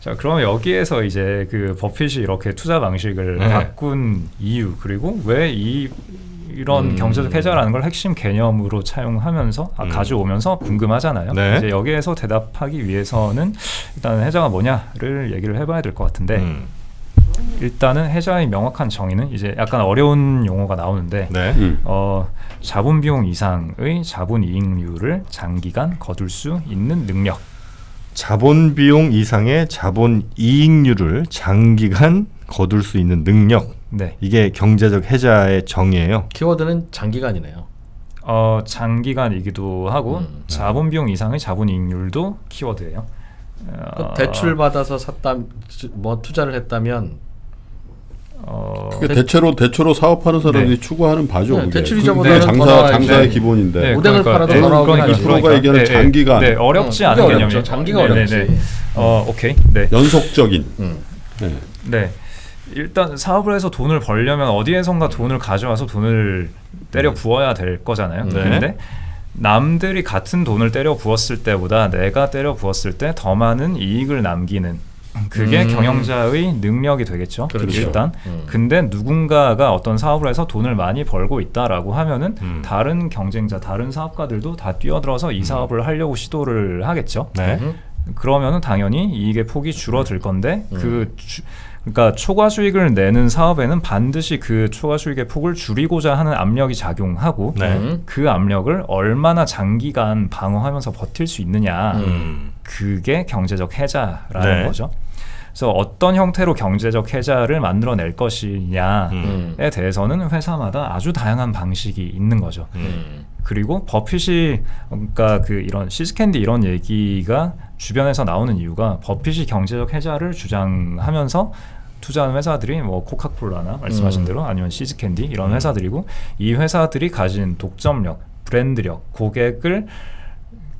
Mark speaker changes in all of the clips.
Speaker 1: 자, 그러면 여기에서 이제 그 버핏이 이렇게 투자 방식을
Speaker 2: 네.
Speaker 1: 바꾼 이유 그리고 왜 이 이런
Speaker 2: 음.
Speaker 1: 경제적 해자라는 걸 핵심 개념으로 차용하면서 아,
Speaker 2: 음.
Speaker 1: 가져오면서 궁금하잖아요.
Speaker 2: 네.
Speaker 1: 이제 여기에서 대답하기 위해서는 일단 해자가 뭐냐를 얘기를 해봐야 될 것 같은데
Speaker 2: 음.
Speaker 1: 일단은 해자의 명확한 정의는 이제 약간 어려운 용어가 나오는데
Speaker 2: 네.
Speaker 3: 음.
Speaker 1: 어, 자본 비용 이상의 자본 이익률을 장기간 거둘 수 있는 능력.
Speaker 2: 자본 비용 이상의 자본 이익률을 장기간 거둘 수 있는 능력.
Speaker 1: 네.
Speaker 2: 이게 경제적 해자의 정의예요.
Speaker 4: 키워드는 장기간이네요.
Speaker 1: 어, 장기간이기도 하고
Speaker 4: 음.
Speaker 1: 자본 비용 이상의 자본 이익률도 키워드예요.
Speaker 4: 그
Speaker 1: 어,
Speaker 4: 대출 받아서 샀다 뭐 투자를 했다면
Speaker 1: 어,
Speaker 3: 그게 대체로 대체로 사업하는 사람들이
Speaker 1: 네.
Speaker 3: 추구하는 바죠.
Speaker 4: 네,
Speaker 3: 그게.
Speaker 4: 대출 이자보다는
Speaker 3: 그게
Speaker 4: 더
Speaker 3: 장사. 장사의
Speaker 1: 네.
Speaker 3: 기본인데.
Speaker 1: 네,
Speaker 4: 오뎅을
Speaker 1: 그러니까,
Speaker 4: 팔아도
Speaker 1: 네,
Speaker 4: 더 나오긴
Speaker 1: 그러니까,
Speaker 4: 하지.
Speaker 3: 프로가 얘기하는
Speaker 1: 네,
Speaker 3: 장기간.
Speaker 1: 네, 어렵지
Speaker 4: 어,
Speaker 1: 않은.
Speaker 4: 어렵죠. 장기가
Speaker 1: 네,
Speaker 4: 어렵지.
Speaker 1: 네, 네. 어, 오케이. 네.
Speaker 3: 연속적인.
Speaker 4: 음.
Speaker 3: 네.
Speaker 1: 네. 일단 사업을 해서 돈을 벌려면 어디에선가 돈을 가져와서 돈을 때려 부어야 될 거잖아요.
Speaker 4: 네.
Speaker 1: 근데 남들이 같은 돈을 때려 부었을 때보다 내가 때려 부었을 때 더 많은 이익을 남기는 그게
Speaker 4: 음.
Speaker 1: 경영자의 능력이 되겠죠.
Speaker 4: 그렇죠.
Speaker 1: 일단
Speaker 4: 음.
Speaker 1: 근데 누군가가 어떤 사업을 해서 돈을 많이 벌고 있다라고 하면은
Speaker 2: 음.
Speaker 1: 다른 경쟁자, 다른 사업가들도 다 뛰어들어서 이 사업을 하려고 시도를 하겠죠.
Speaker 2: 네.
Speaker 4: 음.
Speaker 1: 그러면은 당연히 이익의 폭이 줄어들 건데
Speaker 4: 음.
Speaker 1: 그 주, 그러니까 초과 수익을 내는 사업에는 반드시 그 초과 수익의 폭을 줄이고자 하는 압력이 작용하고
Speaker 2: 네.
Speaker 4: 음.
Speaker 1: 그 압력을 얼마나 장기간 방어하면서 버틸 수 있느냐
Speaker 2: 음.
Speaker 1: 그게 경제적 해자라는
Speaker 2: 네.
Speaker 1: 거죠. 그래서 어떤 형태로 경제적 해자를 만들어낼 것이냐에
Speaker 2: 음.
Speaker 1: 대해서는 회사마다 아주 다양한 방식이 있는 거죠.
Speaker 4: 음.
Speaker 1: 그리고 버핏이 그러니까 그 이런 See's Candy 이런 얘기가 주변에서 나오는 이유가 버핏이 경제적 해자를 주장하면서 투자하는 회사들이 뭐 코카콜라나 말씀하신
Speaker 4: 음.
Speaker 1: 대로 아니면 See's Candy 이런 회사들이고 이 회사들이 가진 독점력, 브랜드력, 고객을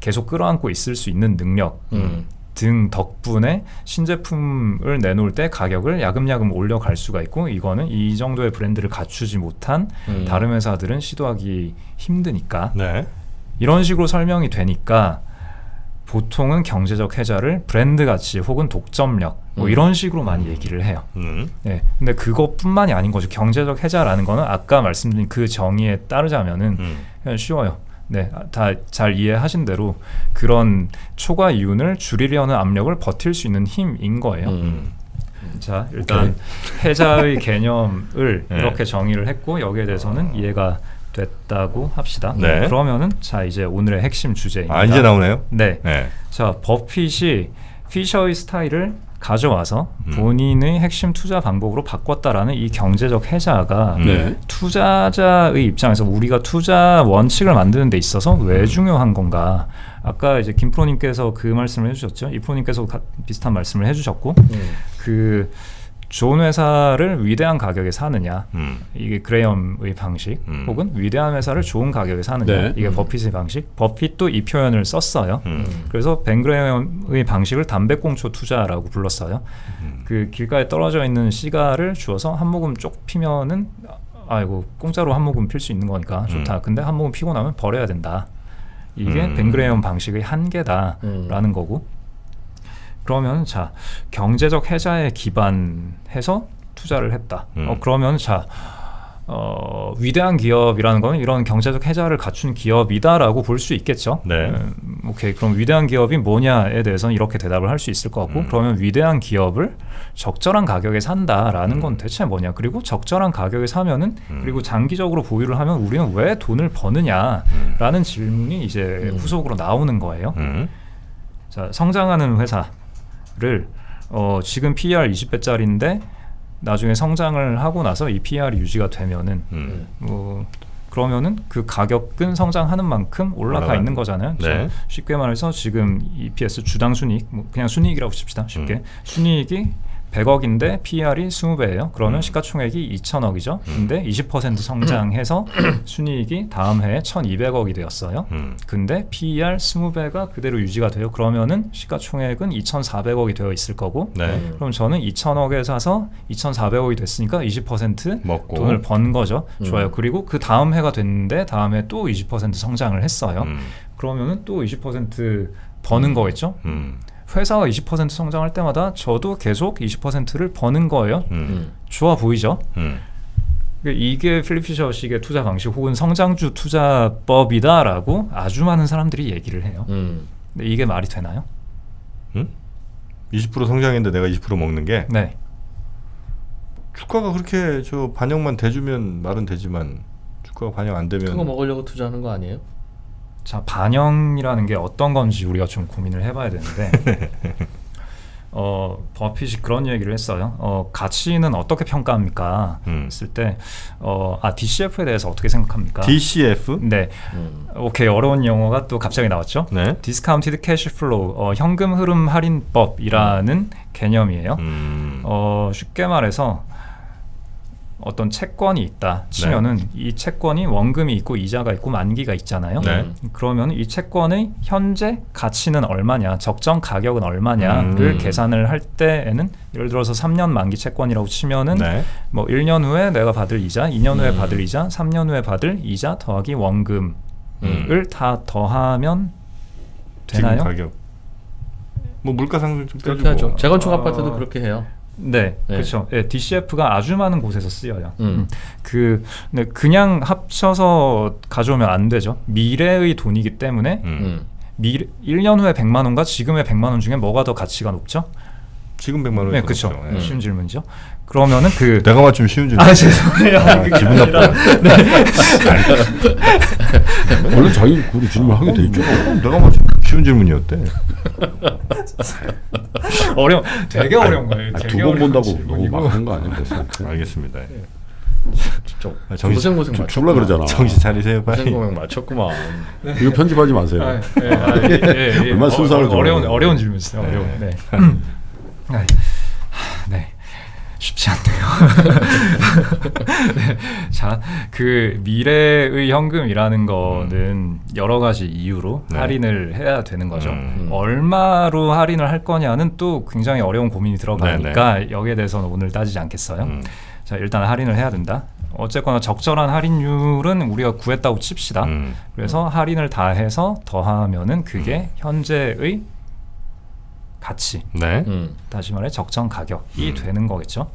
Speaker 1: 계속 끌어안고 있을 수 있는 능력
Speaker 4: 음.
Speaker 1: 등 덕분에 신제품을 내놓을 때 가격을 야금야금 올려갈 수가 있고 이거는 이 정도의 브랜드를 갖추지 못한
Speaker 4: 음.
Speaker 1: 다른 회사들은 시도하기 힘드니까
Speaker 2: 네.
Speaker 1: 이런 식으로 설명이 되니까 보통은 경제적 해자를 브랜드 가치 혹은 독점력 뭐
Speaker 4: 음.
Speaker 1: 이런 식으로 많이 얘기를 해요.
Speaker 2: 음.
Speaker 1: 네. 근데 그것뿐만이 아닌 거죠. 경제적 해자라는 거는 아까 말씀드린 그 정의에 따르자면은
Speaker 2: 음.
Speaker 1: 그냥 쉬워요. 네, 다 잘 이해하신 대로 그런 초과 이윤을 줄이려는 압력을 버틸 수 있는 힘인 거예요.
Speaker 4: 음.
Speaker 1: 자, 일단 해자의 개념을
Speaker 2: 네.
Speaker 1: 이렇게 정의를 했고 여기에 대해서는 이해가 됐다고 합시다.
Speaker 2: 네.
Speaker 1: 그러면은 자 이제 오늘의 핵심 주제입니다.
Speaker 2: 아 이제 나오네요.
Speaker 1: 네.
Speaker 2: 네.
Speaker 1: 자, 버핏이 피셔의 스타일을 가져와서
Speaker 2: 음.
Speaker 1: 본인의 핵심 투자 방법으로 바꿨다라는 이 경제적 해자가
Speaker 2: 음.
Speaker 3: 네.
Speaker 1: 투자자의 입장에서 우리가 투자 원칙을 만드는 데 있어서 왜 중요한 건가? 아까 이제 김 프로님께서 그 말씀을 해주셨죠. 이 프로님께서 가- 비슷한 말씀을 해주셨고
Speaker 4: 음.
Speaker 1: 그 좋은 회사를 위대한 가격에 사느냐
Speaker 2: 음.
Speaker 1: 이게 그레이엄의 방식
Speaker 2: 음.
Speaker 1: 혹은 위대한 회사를 좋은 가격에 사느냐
Speaker 3: 네.
Speaker 1: 이게
Speaker 4: 음.
Speaker 1: 버핏의 방식 버핏도 이 표현을 썼어요
Speaker 2: 음.
Speaker 1: 그래서 벤 그레이엄의 방식을 담배꽁초 투자라고 불렀어요
Speaker 2: 음.
Speaker 1: 그 길가에 떨어져 있는 시가를 주어서 한 모금 쪽 피면은 아이고 공짜로 한 모금 필 수 있는 거니까 좋다
Speaker 2: 음.
Speaker 1: 근데 한 모금 피고 나면 버려야 된다 이게
Speaker 2: 음.
Speaker 1: 벤 그레이엄 방식의 한계다라는
Speaker 4: 음.
Speaker 1: 거고 그러면 자 경제적 해자에 기반해서 투자를 했다.
Speaker 2: 음.
Speaker 1: 어, 그러면 자 어, 위대한 기업이라는 거는 이런 경제적 해자를 갖춘 기업이다라고 볼 수 있겠죠.
Speaker 2: 네.
Speaker 1: 음, 오케이 그럼 위대한 기업이 뭐냐에 대해서는 이렇게 대답을 할 수 있을 것 같고
Speaker 2: 음.
Speaker 1: 그러면 위대한 기업을 적절한 가격에 산다라는
Speaker 2: 음.
Speaker 1: 건 대체 뭐냐 그리고 적절한 가격에 사면은
Speaker 2: 음.
Speaker 1: 그리고 장기적으로 보유를 하면 우리는 왜 돈을 버느냐라는 질문이 이제
Speaker 4: 음.
Speaker 1: 후속으로 나오는 거예요.
Speaker 2: 음.
Speaker 1: 자, 성장하는 회사 를 어, 지금 PER 20배짜리인데 나중에 성장을 하고 나서 이 PER이 유지가 되면은
Speaker 2: 음.
Speaker 1: 뭐 그러면은 그 가격은 성장하는 만큼 올라가
Speaker 2: 올라가는.
Speaker 1: 있는 거잖아요.
Speaker 2: 네.
Speaker 1: 쉽게 말해서 지금 EPS 주당 순이익 뭐 그냥 순이익이라고 칩시다. 쉽게
Speaker 2: 음.
Speaker 1: 순이익이 100억인데 PER이 20배예요. 그러면
Speaker 2: 음.
Speaker 1: 시가총액이 2천억이죠.
Speaker 2: 음.
Speaker 1: 근데 20% 성장해서 순이익이 다음 해에 1,200억이 되었어요.
Speaker 2: 음.
Speaker 1: 근데 PER 20배가 그대로 유지가 돼요. 그러면은 시가총액은 2,400억이 되어 있을 거고
Speaker 2: 네.
Speaker 4: 음.
Speaker 1: 그럼 저는 2,000억에 사서 2,400억이 됐으니까 20%
Speaker 2: 먹고
Speaker 1: 돈을 번 거죠.
Speaker 4: 음.
Speaker 1: 좋아요. 그리고 그 다음 해가 됐는데 다음 해 또 20% 성장을 했어요.
Speaker 2: 음.
Speaker 1: 그러면은 또 20% 버는 거겠죠.
Speaker 2: 음.
Speaker 1: 회사가 20% 성장할 때마다 저도 계속 20%를 버는 거예요.
Speaker 2: 음.
Speaker 4: 음.
Speaker 1: 좋아 보이죠?
Speaker 2: 음.
Speaker 1: 그러니까 이게 필립 피셔식의 투자 방식 혹은 성장주 투자법이다라고 아주 많은 사람들이 얘기를 해요.
Speaker 4: 음.
Speaker 1: 근데 이게 말이 되나요?
Speaker 2: 음? 20% 성장했는데 내가 20% 먹는 게
Speaker 1: 네.
Speaker 2: 주가가 그렇게 저 반영만 돼주면 말은 되지만 주가가 반영 안 되면
Speaker 4: 그거 먹으려고 투자하는 거 아니에요?
Speaker 1: 자 반영이라는 게 어떤 건지 우리가 좀 고민을 해봐야 되는데 어 버핏이 그런 얘기를 했어요. 어 가치는 어떻게 평가합니까?
Speaker 2: 음.
Speaker 1: 했을 때 어 아 DCF에 대해서 어떻게 생각합니까?
Speaker 2: DCF
Speaker 1: 네,
Speaker 4: 음.
Speaker 1: 오케이 어려운 용어가 또 갑자기 나왔죠.
Speaker 2: 네.
Speaker 1: discounted cash flow 어, 현금 흐름 할인법이라는 개념이에요.
Speaker 2: 음.
Speaker 1: 어, 쉽게 말해서 어떤 채권이 있다 치면은 이 채권이 원금이 있고 이자가 있고 만기가 있잖아요.
Speaker 2: 네.
Speaker 1: 그러면 이 채권의 현재 가치는 얼마냐, 적정 가격은 얼마냐를
Speaker 2: 음.
Speaker 1: 계산을 할 때에는 예를 들어서 3년 만기 채권이라고 치면은
Speaker 2: 네.
Speaker 1: 뭐 1년 후에 내가 받을 이자, 2년 후에
Speaker 4: 음.
Speaker 1: 받을 이자, 3년 후에 받을 이자 더하기 원금을
Speaker 2: 음.
Speaker 1: 다 더하면 되나요?
Speaker 2: 가격. 뭐 물가 상승 좀
Speaker 4: 그렇게
Speaker 2: 빼주고.
Speaker 4: 하죠. 재건축
Speaker 1: 어.
Speaker 4: 아파트도 그렇게 해요.
Speaker 1: 네,
Speaker 4: 네.
Speaker 1: 그렇죠. 예, DCF가 아주 많은 곳에서 쓰여요.
Speaker 4: 음.
Speaker 1: 음. 그 네, 그냥 합쳐서 가져오면 안 되죠. 미래의 돈이기 때문에
Speaker 2: 음.
Speaker 4: 음.
Speaker 1: 미래, 1년 후에 100만 원과 지금의 100만 원 중에 뭐가 더 가치가 높죠?
Speaker 2: 지금 100만 원이
Speaker 1: 네,
Speaker 2: 더
Speaker 1: 그렇죠.
Speaker 2: 높죠. 예.
Speaker 1: 쉬운 질문이죠. 그러면은 그
Speaker 2: 내가 맞추면 쉬운 질문.
Speaker 1: 아, 죄송해요.
Speaker 2: 아, 기분
Speaker 1: 아니라-
Speaker 3: 원래 자기 그런 질문 하게 돼 있죠.
Speaker 2: 내가 맞추면 쉬운 질문이었대.
Speaker 1: 어려운 되게 어려운 거예요. 되게
Speaker 3: 두번
Speaker 1: 어려운
Speaker 3: 본다고 너무
Speaker 1: 질문이고.
Speaker 3: 막한 거 아닌데.
Speaker 2: 알겠습니다.
Speaker 4: 좀
Speaker 2: 아, 정신-
Speaker 4: 고생 고생.
Speaker 3: 줄라 그러잖아.
Speaker 2: 정신 차리세요, 빨리.
Speaker 4: 고생 고생 맞췄구만.
Speaker 3: 이거 편집하지 마세요.
Speaker 1: 아, 예, 아, 예, 예, 예.
Speaker 3: 얼마나 순서를
Speaker 1: 어, 어려운 어려운 질문이세요.
Speaker 2: 네.
Speaker 1: 어려운. 네. 네. 하, 네. 쉽지 않네요. 네. 자, 그 미래의 현금이라는 거는 여러 가지 이유로
Speaker 2: 네.
Speaker 1: 할인을 해야 되는 거죠.
Speaker 2: 음.
Speaker 1: 얼마로 할인을 할 거냐는 또 굉장히 어려운 고민이 들어가니까 여기에 대해서는 오늘 따지지 않겠어요.
Speaker 2: 음.
Speaker 1: 자, 일단 할인을 해야 된다. 어쨌거나 적절한 할인율은 우리가 구했다고 칩시다.
Speaker 2: 음.
Speaker 1: 그래서 할인을 다 해서 더하면은 그게 현재의 가치,
Speaker 2: 네.
Speaker 4: 음.
Speaker 1: 다시 말해 적정 가격이
Speaker 2: 음.
Speaker 1: 되는 거겠죠.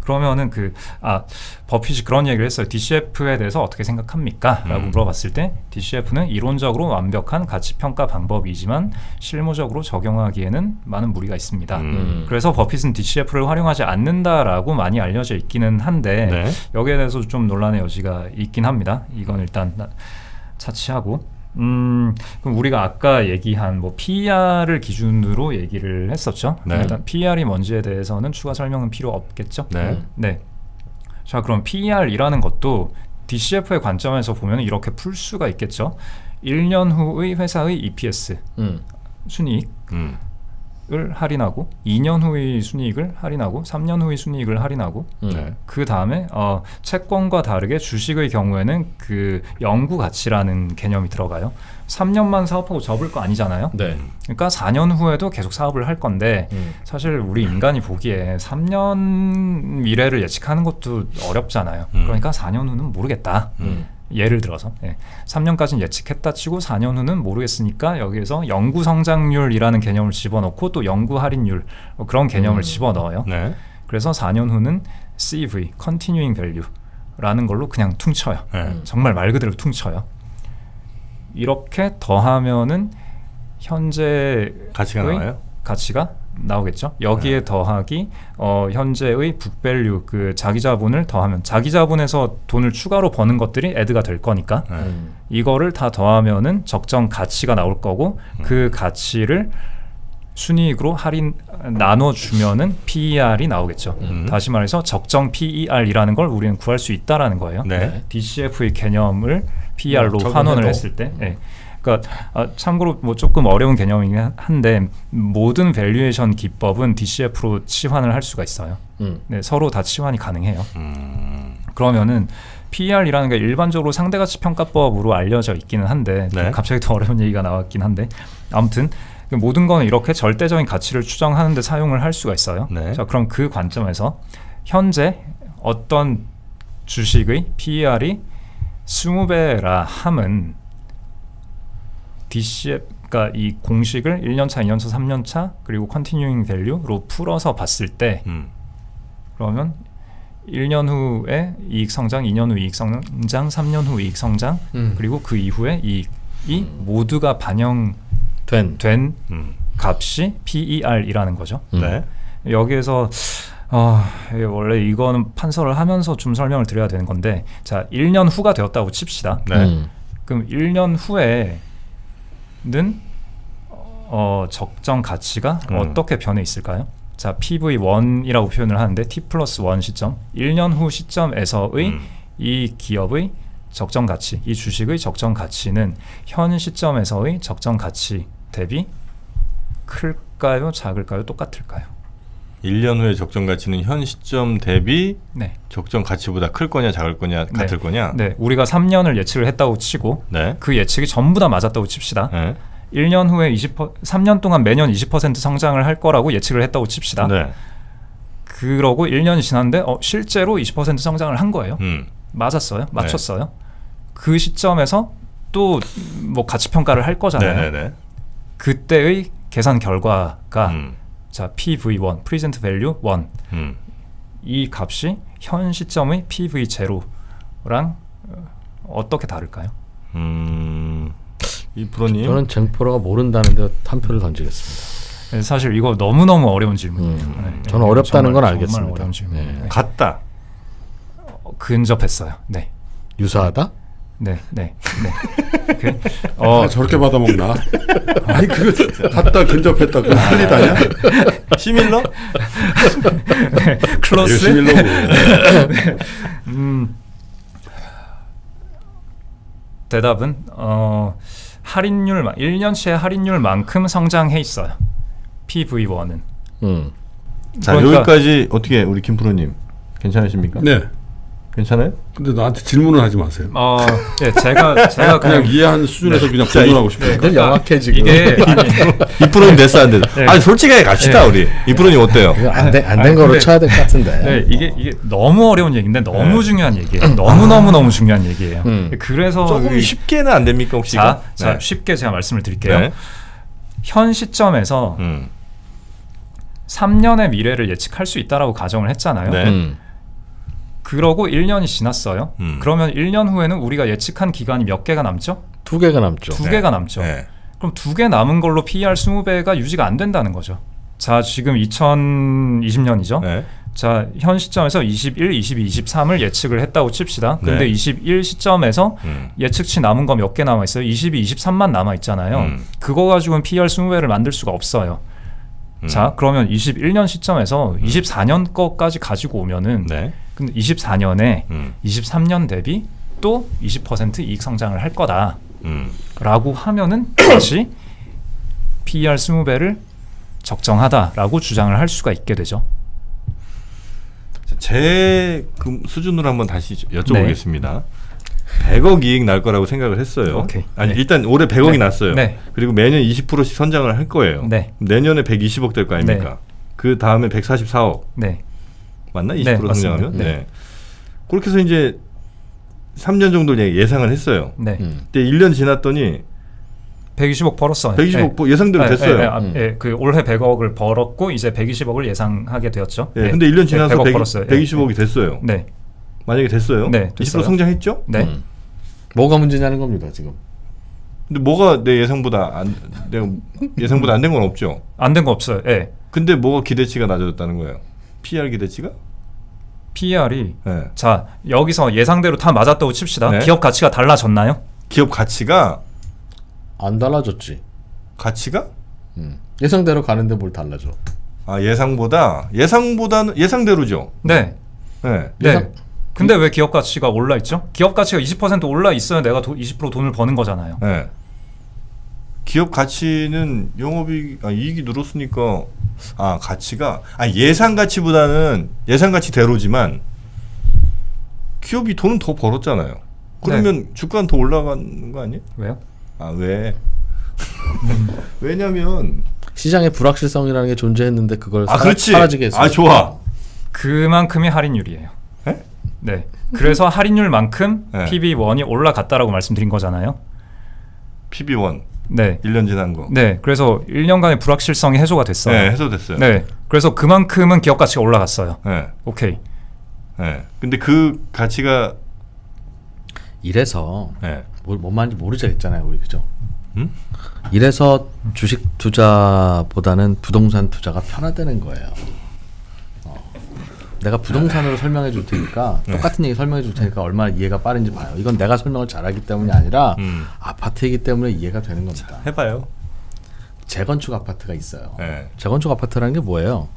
Speaker 1: 그러면은 그 아 버핏이 그런 얘기를 했어요. DCF에 대해서 어떻게 생각합니까?라고
Speaker 2: 음.
Speaker 1: 물어봤을 때 DCF는 이론적으로 완벽한 가치 평가 방법이지만 실무적으로 적용하기에는 많은 무리가 있습니다.
Speaker 2: 음.
Speaker 4: 음.
Speaker 1: 그래서 버핏은 DCF를 활용하지 않는다라고 많이 알려져 있기는 한데
Speaker 2: 네.
Speaker 1: 여기에 대해서 좀 논란의 여지가 있긴 합니다. 이건 일단 나- 차치하고 음 그럼 우리가 아까 얘기한 뭐 PER을 기준으로 얘기를 했었죠.
Speaker 2: 네.
Speaker 1: 일단 PER이 뭔지에 대해서는 추가 설명은 필요 없겠죠.
Speaker 2: 네.
Speaker 4: 음.
Speaker 1: 네. 자 그럼 PER이라는 것도 DCF의 관점에서 보면 이렇게 풀 수가 있겠죠. 1년 후의 회사의 EPS
Speaker 4: 음.
Speaker 1: 순이익
Speaker 2: 음.
Speaker 1: 을 할인하고 2년 후의 순이익을 할인하고 3년 후의 순이익을 할인하고
Speaker 4: 음.
Speaker 2: 네.
Speaker 1: 그 다음에 어, 채권과 다르게 주식의 경우에는 그 영구 가치라는 개념이 들어가요. 3년만 사업하고 접을 거 아니잖아요.
Speaker 4: 네.
Speaker 1: 그러니까 4년 후에도 계속 사업을 할 건데
Speaker 4: 음.
Speaker 1: 사실 우리 인간이 보기에 3년 미래를 예측하는 것도 어렵잖아요.
Speaker 2: 음.
Speaker 1: 그러니까 4년 후는 모르겠다.
Speaker 4: 음.
Speaker 1: 예를 들어서 예. 3년까지는 예측했다 치고 4년 후는 모르겠으니까 여기에서 영구 성장률이라는 개념을 집어넣고 또 영구 할인율 뭐 그런 개념을
Speaker 4: 음.
Speaker 1: 집어넣어요.
Speaker 2: 네.
Speaker 1: 그래서 4년 후는 CV (Continuing Value)라는 걸로 그냥 퉁쳐요.
Speaker 2: 네.
Speaker 4: 음.
Speaker 1: 정말 말 그대로 퉁쳐요. 이렇게 더하면은 현재
Speaker 2: 가치가
Speaker 1: 의
Speaker 2: 나와요?
Speaker 1: 가치가 나오겠죠. 여기에
Speaker 2: 네.
Speaker 1: 더하기 어, 현재의 북밸류 그 자기 자본을 더하면 자기 자본에서 돈을 추가로 버는 것들이 애드가 될 거니까
Speaker 2: 네.
Speaker 4: 음.
Speaker 1: 이거를 다 더하면은 적정 가치가 나올 거고
Speaker 2: 음.
Speaker 1: 그 가치를 순이익으로 할인 나눠 주면은 PER이 나오겠죠.
Speaker 2: 음.
Speaker 1: 다시 말해서 적정 PER이라는 걸 우리는 구할 수 있다라는 거예요.
Speaker 2: 네.
Speaker 1: DCF의 개념을 PER로
Speaker 4: 적용해도.
Speaker 1: 환원을 했을 때, 예. 그러니까 아, 참고로 뭐 조금 어려운 개념이긴 한데 모든 valuation 기법은 DCF로 치환을 할 수가 있어요.
Speaker 4: 음.
Speaker 1: 네, 서로 다 치환이 가능해요.
Speaker 2: 음.
Speaker 1: 그러면은 PER이라는 게 일반적으로 상대가치 평가법으로 알려져 있기는 한데 또
Speaker 2: 네.
Speaker 1: 갑자기 더 어려운 얘기가 나왔긴 한데 아무튼 그 모든 거는 이렇게 절대적인 가치를 추정하는데 사용을 할 수가 있어요.
Speaker 2: 네.
Speaker 1: 자 그럼 그 관점에서 현재 어떤 주식의 PER이 20배라 함은 DCF 그러니까 이 공식을 1년차, 2년차, 3년차 그리고 continuing value로 풀어서 봤을 때
Speaker 2: 음.
Speaker 1: 그러면 1년 후에 이익 성장, 2년 후 이익 성장, 3년 후 이익 성장
Speaker 4: 음.
Speaker 1: 그리고 그 이후에 이익이 모두가 반영된
Speaker 4: 된.
Speaker 2: 음.
Speaker 1: 값이 PER이라는 거죠.
Speaker 4: 음.
Speaker 2: 네.
Speaker 1: 여기에서 아, 이게 원래 이거는 판서를 하면서 좀 설명을 드려야 되는 건데 자 1년 후가 되었다고 칩시다.
Speaker 2: 네.
Speaker 4: 음.
Speaker 1: 그럼 1년 후에 는 어, 적정 가치가
Speaker 2: 음.
Speaker 1: 어떻게 변해 있을까요? 자 PV1이라고 표현을 하는데 T 플러스 1 시점 1년 후 시점에서의
Speaker 2: 음.
Speaker 1: 이 기업의 적정 가치, 이 주식의 적정 가치는 현 시점에서의 적정 가치 대비 클까요, 작을까요, 똑같을까요?
Speaker 2: 1년 후에 적정 가치는 현 시점 대비
Speaker 1: 네.
Speaker 2: 적정 가치보다 클 거냐 작을 거냐 같을 거냐?
Speaker 1: 네, 우리가 3년을 예측을 했다고 치고
Speaker 2: 네.
Speaker 1: 그 예측이 전부 다 맞았다고 칩시다.
Speaker 2: 네.
Speaker 1: 1년 후에 20 3년 동안 매년 20% 성장을 할 거라고 예측을 했다고 칩시다.
Speaker 2: 네.
Speaker 1: 그러고 1년이 지났는데 어, 실제로 20% 성장을 한 거예요.
Speaker 2: 음.
Speaker 1: 맞았어요. 맞췄어요. 그 시점에서 또 뭐 가치 평가를 할 거잖아요. 그때의 계산 결과가
Speaker 2: 음.
Speaker 1: 자 PV1 (Present Value 1)
Speaker 2: 음.
Speaker 1: 이 값이 현 시점의 PV 제로랑 어떻게 다를까요?
Speaker 2: 음. 이 프로님.
Speaker 4: 저는 쟁포로가 모른다는데 한 표를 던지겠습니다.
Speaker 1: 네, 사실 이거 너무 너무 어려운 질문이에요.
Speaker 4: 음,
Speaker 1: 네,
Speaker 4: 저는
Speaker 1: 네,
Speaker 4: 어렵다는
Speaker 1: 정말,
Speaker 4: 건 알겠습니다.
Speaker 1: 정말 어려운.
Speaker 4: 네.
Speaker 1: 네.
Speaker 2: 같다.
Speaker 1: 어, 근접했어요. 네,
Speaker 4: 유사하다?
Speaker 1: 네, 네, 네. 그, 어,
Speaker 3: 아, 저렇게 받아먹나? 아니 그거 갔다 근접했다 그거 틀리다 아니야?
Speaker 2: 시밀러?
Speaker 1: 클로스.
Speaker 3: 시밀러고
Speaker 1: 음, 대답은 어, 할인율 1년치의 할인율만큼 성장해 있어요. PV1은.
Speaker 4: 음.
Speaker 2: 자
Speaker 1: 그러니까-
Speaker 2: 여기까지 어떻게 우리 김 프로님 괜찮으십니까?
Speaker 3: 네.
Speaker 2: 괜찮아요?
Speaker 3: 근데 나한테 질문을 하지 마세요.
Speaker 1: 어, 예, 제가 제가
Speaker 3: 그냥
Speaker 1: 그냥
Speaker 3: 이해하는 수준에서 그냥
Speaker 2: 자,
Speaker 3: 보존하고 싶어요.
Speaker 4: 늘 영악해 지금.
Speaker 1: 이게 아니,
Speaker 2: 이 프로님 됐어 안 돼?
Speaker 1: 네.
Speaker 2: 아니 솔직하게 갑시다
Speaker 1: 네.
Speaker 2: 우리. 이 프로님 어때요?
Speaker 4: 안된
Speaker 1: 아니,
Speaker 4: 된 거로
Speaker 1: 근데-
Speaker 4: 쳐야 될 것 같은데.
Speaker 1: 네, 이게 이게 너무 어려운 얘기인데 너무
Speaker 2: 네.
Speaker 1: 중요한 얘기예요. 너무 너무 너무 중요한 얘기예요.
Speaker 4: 음.
Speaker 1: 그래서
Speaker 2: 조금
Speaker 1: 이-
Speaker 2: 쉽게는 안 됩니까 혹시?
Speaker 1: 자? 자
Speaker 2: 네.
Speaker 1: 쉽게 제가 말씀을 드릴게요.
Speaker 2: 네.
Speaker 1: 현 시점에서
Speaker 2: 음.
Speaker 1: 3년의 미래를 예측할 수 있다라고 가정을 했잖아요.
Speaker 2: 네.
Speaker 4: 음.
Speaker 1: 그러고 1년이 지났어요.
Speaker 2: 음.
Speaker 1: 그러면 1년 후에는 우리가 예측한 기간이 몇 개가 남죠?
Speaker 4: 두 개가 남죠.
Speaker 1: 두
Speaker 2: 네.
Speaker 1: 개가 남죠.
Speaker 2: 네.
Speaker 1: 그럼 두 개 남은 걸로 PER 20배가 유지가 안 된다는 거죠. 자, 지금 2020년이죠.
Speaker 2: 네.
Speaker 1: 자, 현 시점에서 21, 22, 23을 예측을 했다고 칩시다. 근데
Speaker 2: 네.
Speaker 1: 21 시점에서
Speaker 2: 음.
Speaker 1: 예측치 남은 거 몇 개 남아 있어요? 22, 23만 남아 있잖아요.
Speaker 2: 음.
Speaker 1: 그거 가지고는 PER 20배를 만들 수가 없어요.
Speaker 2: 음.
Speaker 1: 자, 그러면 21년 시점에서 24년 거까지 가지고 오면은
Speaker 2: 네.
Speaker 1: 근데 24년에
Speaker 2: 음.
Speaker 1: 23년 대비 또 20% 이익 성장을 할 거다라고
Speaker 2: 음.
Speaker 1: 하면은 다시 PER 20배를 적정하다라고 주장을 할 수가 있게 되죠.
Speaker 2: 제 그 수준으로 한번 다시
Speaker 1: 네.
Speaker 2: 여쭤보겠습니다. 100억 이익 날 거라고 생각을 했어요.
Speaker 1: 오케이.
Speaker 2: 아니
Speaker 1: 네.
Speaker 2: 일단 올해 100억이
Speaker 1: 네.
Speaker 2: 났어요.
Speaker 1: 네.
Speaker 2: 그리고 매년 20%씩 선장을 할 거예요.
Speaker 1: 네.
Speaker 2: 내년에 120억 될 거 아닙니까? 그 다음에 144억
Speaker 1: 네.
Speaker 2: 맞나? 20%
Speaker 1: 네.
Speaker 2: 성장하면?
Speaker 1: 네.
Speaker 2: 네. 그렇게 해서 이제 3년 정도 를 예상을 했어요.
Speaker 1: 네.
Speaker 4: 음.
Speaker 2: 근데 1년 지났더니
Speaker 1: 120억 벌었어요.
Speaker 2: 120억
Speaker 1: 네.
Speaker 2: 예상대로
Speaker 1: 네,
Speaker 2: 됐어요.
Speaker 1: 네, 아,
Speaker 4: 음.
Speaker 1: 예, 그 올해 100억을 벌었고 이제 120억을 예상하게 되었죠.
Speaker 2: 예,
Speaker 1: 네.
Speaker 2: 근데 1년 지나서
Speaker 1: 네, 100억
Speaker 2: 100,
Speaker 1: 벌었어요. 예,
Speaker 2: 120억이 됐어요.
Speaker 1: 네.
Speaker 2: 만약에 됐어요.
Speaker 1: 네,
Speaker 2: 20%
Speaker 1: 됐어요.
Speaker 2: 성장했죠?
Speaker 1: 네.
Speaker 4: 음. 뭐가 문제냐는 겁니다 지금.
Speaker 2: 근데 뭐가 내 예상보다 안 내가 예상보다 안 된 건 없죠.
Speaker 1: 안 된 거 없어요. 예.
Speaker 2: 근데 뭐가 기대치가 낮아졌다는 거예요? PR 기대치가?
Speaker 1: PER이
Speaker 2: 예.
Speaker 1: 자, 여기서 예상대로 다 맞았다고 칩시다.
Speaker 2: 네.
Speaker 1: 기업 가치가 달라졌나요?
Speaker 2: 기업 가치가
Speaker 4: 안 달라졌지.
Speaker 2: 가치가
Speaker 4: 음. 예상대로 가는데 뭘 달라져?
Speaker 2: 아 예상보다 예상보다는 예상대로죠.
Speaker 1: 네.
Speaker 2: 예.
Speaker 1: 네.
Speaker 4: 예상-
Speaker 1: 근데 왜 기업 가치가 올라 있죠? 기업 가치가 20% 올라 있어야 내가 도, 20% 돈을 버는 거잖아요.
Speaker 2: 예. 기업 가치는 영업이익 아, 이익이 늘었으니까 아 가치가 아 예상 가치보다는 예상 가치대로지만 기업이 돈은 더 벌었잖아요. 그러면 주가는 더 올라가는 거 아니에요?
Speaker 1: 왜요?
Speaker 2: 아 왜? 왜냐면
Speaker 4: 시장의 불확실성이라는 게 존재했는데 그걸
Speaker 2: 아
Speaker 4: 사,
Speaker 2: 그렇지.
Speaker 4: 사라지게 했어요.
Speaker 2: 아 좋아.
Speaker 1: 그만큼이 할인율이에요.
Speaker 2: 에?
Speaker 1: 네. 그래서 할인율만큼
Speaker 2: 네.
Speaker 1: PB1이 올라갔다라고 말씀드린 거잖아요.
Speaker 2: PB1.
Speaker 1: 네.
Speaker 2: 1년 지난 거.
Speaker 1: 네. 그래서 1년간의 불확실성이 해소가 됐어요.
Speaker 2: 네, 해소됐어요.
Speaker 1: 네. 그래서 그만큼은 기업 가치가 올라갔어요.
Speaker 2: 네.
Speaker 1: 오케이.
Speaker 2: 네. 근데 그 가치가
Speaker 4: 이래서
Speaker 2: 네.
Speaker 4: 뭘, 뭔 말인지 모르자 했잖아요, 우리 그죠?
Speaker 2: 음?
Speaker 4: 이래서 주식 투자보다는 부동산 투자가 편하다는 거예요. 어. 내가 부동산으로 설명해 줄 테니까
Speaker 2: 네.
Speaker 4: 똑같은 얘기 설명해 줄 테니까 얼마나 이해가 빠른지 봐요. 이건 내가 설명을 잘하기 때문이 아니라
Speaker 2: 음.
Speaker 4: 아파트이기 때문에 이해가 되는 겁니다.
Speaker 2: 해봐요.
Speaker 4: 재건축 아파트가 있어요.
Speaker 2: 네.
Speaker 4: 재건축 아파트라는 게 뭐예요?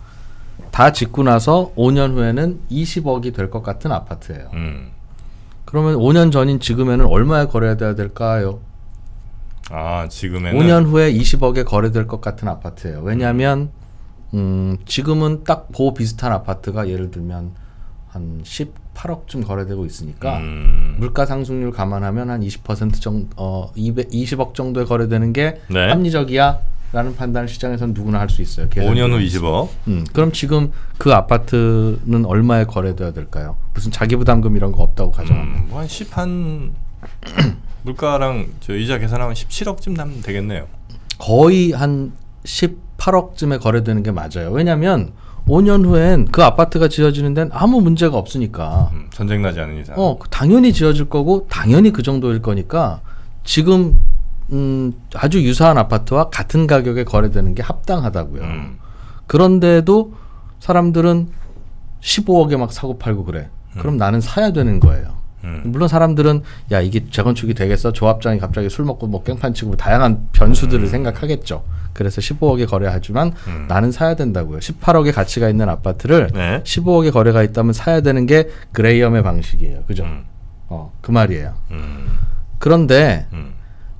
Speaker 4: 다 짓고 나서 5년 후에는 20억이 될 것 같은 아파트예요.
Speaker 2: 음.
Speaker 4: 그러면 5년 전인 지금에는 얼마에 거래돼야 될까요?
Speaker 2: 아 지금에는
Speaker 4: 5년 후에 20억에 거래될 것 같은 아파트예요. 왜냐하면 음, 지금은 딱 보호 비슷한 아파트가 예를 들면 한 18억쯤 거래되고 있으니까
Speaker 2: 음.
Speaker 4: 물가 상승률 감안하면 한 20% 정도 어 200, 20억 정도에 거래되는 게
Speaker 2: 네.
Speaker 4: 합리적이야 라는 판단을 시장에서는 누구나 할 수 있어요.
Speaker 2: 5년 후 20억.
Speaker 4: 음, 그럼 지금 그 아파트는 얼마에 거래돼야 될까요? 무슨 자기 부담금 이런 거 없다고 가정하면
Speaker 2: 음, 뭐한 10한 물가랑 저 이자 계산하면 17억쯤 남면 되겠네요.
Speaker 4: 거의 한 18억쯤에 거래되는 게 맞아요. 왜냐하면 5년 후엔 그 아파트가 지어지는 데는 아무 문제가 없으니까.
Speaker 2: 음, 전쟁 나지 않은 이상.
Speaker 4: 어, 당연히 지어질 거고 당연히 그 정도일 거니까 지금 음, 아주 유사한 아파트와 같은 가격에 거래되는 게 합당하다고요.
Speaker 2: 음.
Speaker 4: 그런데도 사람들은 15억에 막 사고 팔고 그래. 그럼 나는 사야 되는 거예요.
Speaker 2: 음.
Speaker 4: 물론 사람들은 야 이게 재건축이 되겠어 조합장이 갑자기 술 먹고 뭐 깽판 치고 다양한 변수들을 생각하겠죠. 그래서 15억에 거래하지만
Speaker 2: 음.
Speaker 4: 나는 사야 된다고요. 18억의 가치가 있는 아파트를
Speaker 2: 네.
Speaker 4: 15억에 거래가 있다면 사야 되는 게 그레이엄의 방식이에요. 그죠?
Speaker 2: 음.
Speaker 4: 어, 그 말이에요.
Speaker 2: 음.
Speaker 4: 그런데
Speaker 2: 음.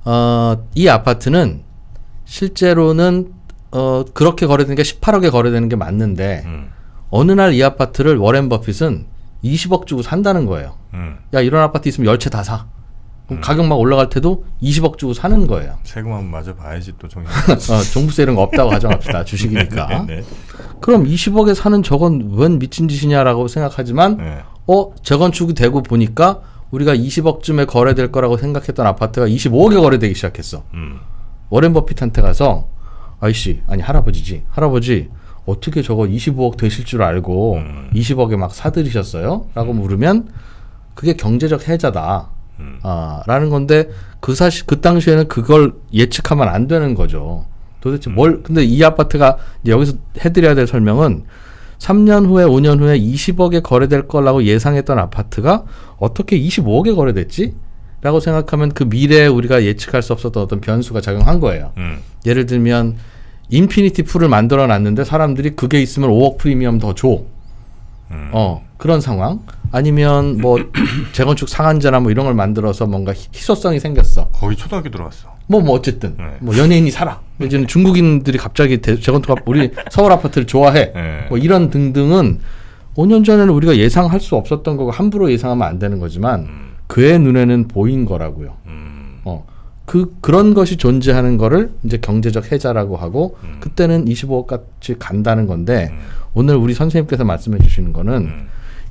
Speaker 4: 어, 이 아파트는 실제로는 어, 그렇게 거래되는 게 18억에 거래되는 게 맞는데
Speaker 2: 음.
Speaker 4: 어느 날 이 아파트를 워렌 버핏은 20억 주고 산다는 거예요.
Speaker 2: 음.
Speaker 4: 야 이런 아파트 있으면 열 채 다 사. 그럼 가격 막 올라갈 때도 20억 주고 사는 거예요.
Speaker 2: 세금 한번 맞아 봐야지 또 정신.
Speaker 4: 어, 종부세 이런 거 없다고 가정합시다. 주식이니까.
Speaker 2: 네.
Speaker 4: 그럼 20억에 사는 저건 웬 미친 짓이냐라고 생각하지만
Speaker 2: 네.
Speaker 4: 어 재건축이 되고 보니까 우리가 20억쯤에 거래될 거라고 생각했던 아파트가 25억에 거래되기 시작했어.
Speaker 2: 음.
Speaker 4: 워렌 버핏한테 가서 아이씨 아니 할아버지지 할아버지 어떻게 저거 25억 되실 줄 알고
Speaker 2: 음.
Speaker 4: 20억에 막 사들이셨어요? 라고 물으면 그게 경제적 해자다.
Speaker 2: 음.
Speaker 4: 아, 라는 건데 그 사실 그 당시에는 그걸 예측하면 안 되는 거죠. 도대체
Speaker 2: 음.
Speaker 4: 뭘 근데 이 아파트가 여기서 해 드려야 될 설명은 3년 후에 5년 후에 20억에 거래될 거라고 예상했던 아파트가 어떻게 25억에 거래됐지? 라고 생각하면 그 미래에 우리가 예측할 수 없었던 어떤 변수가 작용한 거예요.
Speaker 2: 음.
Speaker 4: 예를 들면 infinity pool을 만들어 놨는데 사람들이 그게 있으면 5억 프리미엄 더 줘.
Speaker 2: 음.
Speaker 4: 어, 그런 상황. 아니면 뭐 재건축 상한제나 뭐 이런 걸 만들어서 뭔가 희- 희소성이 생겼어.
Speaker 2: 거의 초등학교 들어갔어.
Speaker 4: 뭐 뭐 어쨌든
Speaker 2: 네.
Speaker 4: 뭐 연예인이 살아. 요즘 중국인들이 갑자기 대- 재건축 아- 우리 서울 아파트를 좋아해.
Speaker 2: 네.
Speaker 4: 뭐 이런 등등은 5년 전에는 우리가 예상할 수 없었던 거고 함부로 예상하면 안 되는 거지만
Speaker 2: 음.
Speaker 4: 그의 눈에는 보인 거라고요.
Speaker 2: 음.
Speaker 4: 어. 그 그런 것이 존재하는 거를 이제 경제적 해자라고 하고
Speaker 2: 음.
Speaker 4: 그때는 25억 같이 간다는 건데
Speaker 2: 음.
Speaker 4: 오늘 우리 선생님께서 말씀해 주시는 거는
Speaker 2: 음.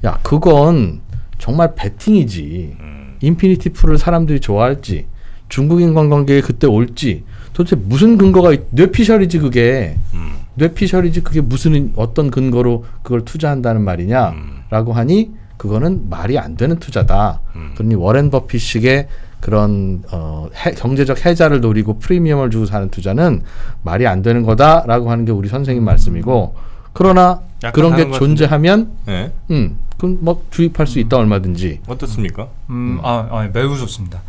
Speaker 4: 야 그건 정말 베팅이지
Speaker 2: 음.
Speaker 4: infinity pool을 사람들이 좋아할지 중국인 관광객이 그때 올지 도대체 무슨 근거가 있- 뇌피셜이지 그게
Speaker 2: 음.
Speaker 4: 뇌피셜이지 그게 무슨 어떤 근거로 그걸 투자한다는
Speaker 2: 음.
Speaker 4: 말이냐라고 하니 그거는 말이 안 되는 투자다.
Speaker 2: 음.
Speaker 4: 그러니 워렌 버핏식의 그런 어, 해- 경제적 해자를 노리고 프리미엄을 주고 사는 투자는 말이 안 되는 거다라고 하는 게 우리 선생님 말씀이고 그러나 그런 게 존재하면
Speaker 2: 네.
Speaker 4: 음 그럼 뭐 주입할 수 있다 얼마든지
Speaker 2: 어떻습니까?
Speaker 1: 음, 아, 아, 매우 좋습니다.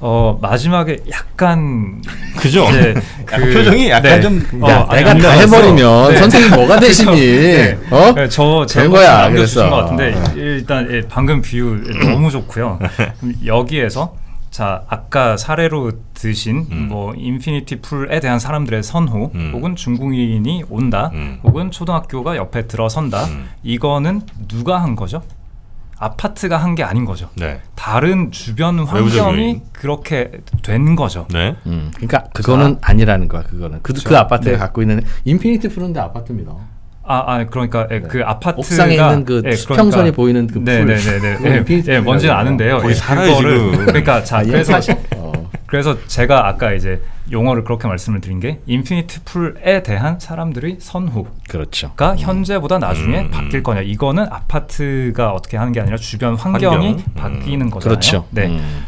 Speaker 1: 어, 마지막에 약간
Speaker 2: 그죠?
Speaker 1: 이제
Speaker 2: 약간 표정이 약간 좀
Speaker 1: 어,
Speaker 4: 야, 내가
Speaker 1: 안
Speaker 4: 다. 해버리면
Speaker 1: 네.
Speaker 4: 선생님 뭐가 되시니?
Speaker 1: 네.
Speaker 4: 어?
Speaker 1: 네,
Speaker 4: 저된
Speaker 1: 제가
Speaker 4: 거야,
Speaker 1: 남겨주신
Speaker 4: 그래서.
Speaker 1: 것 같은데 일단 예, 방금 비유 너무 좋고요. 여기에서 자 아까 사례로 드신
Speaker 2: 음.
Speaker 1: 뭐 infinity pool에 대한 사람들의 선호
Speaker 2: 음.
Speaker 1: 혹은 중국인이 온다
Speaker 2: 음.
Speaker 1: 혹은 초등학교가 옆에 들어선다
Speaker 2: 음.
Speaker 1: 이거는 누가 한 거죠? 아파트가 한 게 아닌 거죠.
Speaker 2: 네.
Speaker 1: 다른 주변 환경이. 그렇게 된 거죠.
Speaker 2: 네.
Speaker 4: 음, 그러니까 그거는 아니라는 거야. 그거는 그, 그
Speaker 1: 그렇죠.
Speaker 4: 아파트에
Speaker 1: 네.
Speaker 4: 갖고 있는 infinity pool인데 아파트입니다.
Speaker 1: 아, 아 그러니까 예, 그 아파트가
Speaker 4: 옥상에 있는 그
Speaker 1: 예,
Speaker 4: 수평선이 보이는 그 풀.
Speaker 1: 네네네네.
Speaker 4: 그거 infinity
Speaker 1: 예, 예, 뭔지는. 아는데요.
Speaker 2: 거기
Speaker 1: 예,
Speaker 2: 살아요, 지금.
Speaker 1: 그러니까 자
Speaker 4: 아,
Speaker 1: 그래서?
Speaker 4: 어.
Speaker 1: 그래서 제가 아까 이제 용어를 그렇게 말씀을 드린 게 인피니트 풀에 대한 사람들의 선호가
Speaker 4: 그렇죠.
Speaker 1: 현재보다 나중에
Speaker 2: 음.
Speaker 1: 바뀔 거냐. 이거는 아파트가 어떻게 하는 게 아니라 주변 환경이
Speaker 2: 환경. 음.
Speaker 1: 바뀌는 거잖아요.
Speaker 4: 그렇죠.
Speaker 1: 네.
Speaker 4: 음.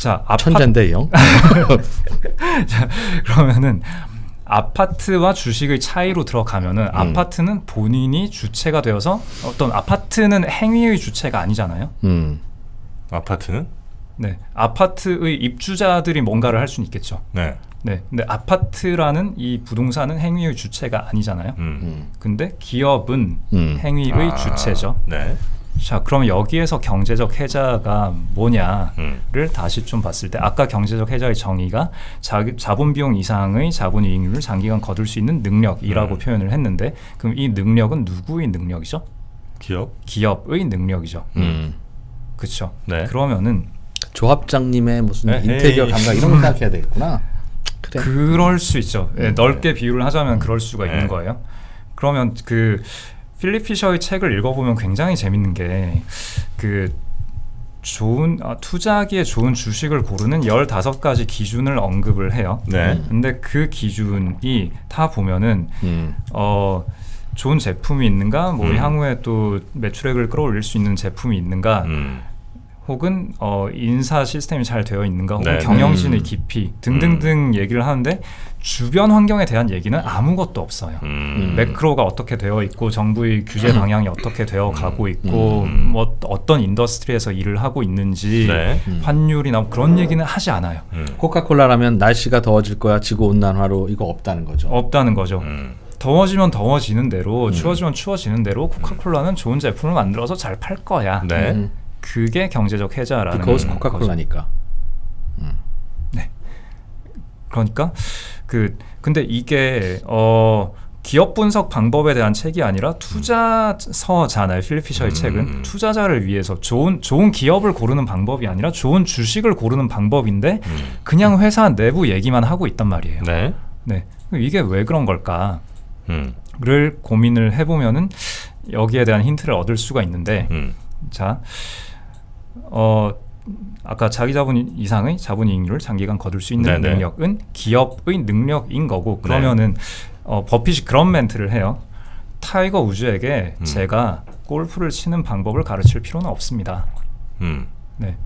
Speaker 1: 자, 아파트
Speaker 4: 천재인데 형.
Speaker 1: 그러면은 아파트와 주식의 차이로 들어가면은
Speaker 2: 음.
Speaker 1: 아파트는 본인이 주체가 되어서 어떤 아파트는 행위의 주체가 아니잖아요.
Speaker 4: 음.
Speaker 2: 아파트는?
Speaker 1: 네, 아파트의 입주자들이 뭔가를 할 수는 있겠죠.
Speaker 2: 네.
Speaker 1: 네, 근데 아파트라는 이 부동산은 행위의 주체가 아니잖아요.
Speaker 2: 음.
Speaker 4: 음.
Speaker 1: 근데 기업은
Speaker 4: 음.
Speaker 1: 행위의
Speaker 2: 아,
Speaker 1: 주체죠.
Speaker 2: 네.
Speaker 1: 자, 그럼 여기에서 경제적 해자가 뭐냐를
Speaker 2: 음.
Speaker 1: 다시 좀 봤을 때 아까 경제적 해자의 정의가 자, 자본 비용 이상의 자본 이익률을 장기간 거둘 수 있는 능력이라고
Speaker 2: 음.
Speaker 1: 표현을 했는데 그럼 이 능력은 누구의 능력이죠?
Speaker 2: 기업?
Speaker 1: 기업의 능력이죠.
Speaker 4: 음.
Speaker 1: 그렇죠.
Speaker 2: 네.
Speaker 1: 그러면은
Speaker 4: 조합장님의 무슨
Speaker 2: 에헤이.
Speaker 4: 인테리어 감각 이런 거 생각해야 되겠구나. 그래.
Speaker 1: 그럴 수 있죠. 예,
Speaker 4: 음.
Speaker 1: 넓게 비유를 하자면 그럴 수가
Speaker 2: 네.
Speaker 1: 있는 거예요. 그러면 그 필립 피셔의 책을 읽어보면 굉장히 재밌는 게그 좋은 아, 투자하기에 좋은 주식을 고르는 15가지 기준을 언급을 해요.
Speaker 2: 네.
Speaker 1: 근데 그 기준이 다 보면은
Speaker 4: 음.
Speaker 1: 어 좋은 제품이 있는가, 뭐
Speaker 2: 음.
Speaker 1: 향후에 또 매출액을 끌어올릴 수 있는 제품이 있는가,
Speaker 2: 음.
Speaker 1: 혹은 어, 인사 시스템이 잘 되어 있는가, 혹은
Speaker 2: 네.
Speaker 1: 경영진의
Speaker 4: 음.
Speaker 1: 깊이 등등등 얘기를 하는데 주변 환경에 대한 얘기는 아무것도 없어요.
Speaker 2: 음.
Speaker 1: macro가 어떻게 되어 있고 정부의 규제 방향이 어떻게 되어 가고 있고
Speaker 2: 음.
Speaker 1: 뭐 어떤 industry에서 일을 하고 있는지
Speaker 2: 네.
Speaker 1: 환율이나 뭐 그런 얘기는 하지 않아요.
Speaker 2: 음.
Speaker 4: 코카콜라라면 날씨가 더워질 거야 지구 온난화로 이거 없다는 거죠.
Speaker 1: 없다는 거죠.
Speaker 2: 음.
Speaker 1: 더워지면 더워지는 대로 추워지면 추워지는 대로 코카콜라는 좋은 제품을 만들어서 잘 팔 거야.
Speaker 2: 네.
Speaker 4: 음.
Speaker 1: 그게 경제적 해자라는 거죠.
Speaker 4: 코카콜라니까.
Speaker 1: 그러니까 그 근데 이게 어 기업 분석 방법에 대한 책이 아니라 투자서잖아요. 필립 피셔의
Speaker 2: 음.
Speaker 1: 책은 투자자를 위해서 좋은 좋은 기업을 고르는 방법이 아니라 좋은 주식을 고르는 방법인데
Speaker 2: 음.
Speaker 1: 그냥 회사 내부 얘기만 하고 있단 말이에요.
Speaker 2: 네.
Speaker 1: 네. 이게 왜 그런 걸까를
Speaker 2: 음.
Speaker 1: 고민을 해보면은 여기에 대한 힌트를 얻을 수가 있는데
Speaker 2: 음.
Speaker 1: 자, 어 아까 자기 자본 이상의 자본 이익률을 장기간 거둘 수 있는
Speaker 2: 네네.
Speaker 1: 능력은 기업의 능력인 거고 그러면은 어, 버핏이 그런 멘트를 해요. 타이거 우즈에게
Speaker 2: 음.
Speaker 1: 제가 골프를 치는 방법을 가르칠 필요는 없습니다.
Speaker 2: 음.
Speaker 1: 네.